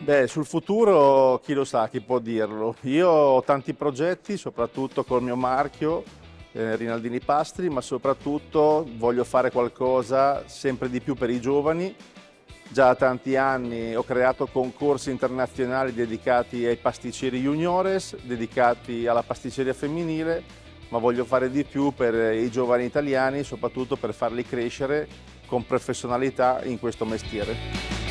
Beh, sul futuro chi lo sa, chi può dirlo. Io ho tanti progetti, soprattutto col mio marchio, eh, Rinaldini Pastri, ma soprattutto voglio fare qualcosa sempre di più per i giovani. Già da tanti anni ho creato concorsi internazionali dedicati ai pasticceri juniores, dedicati alla pasticceria femminile, ma voglio fare di più per i giovani italiani, soprattutto per farli crescere con professionalità in questo mestiere.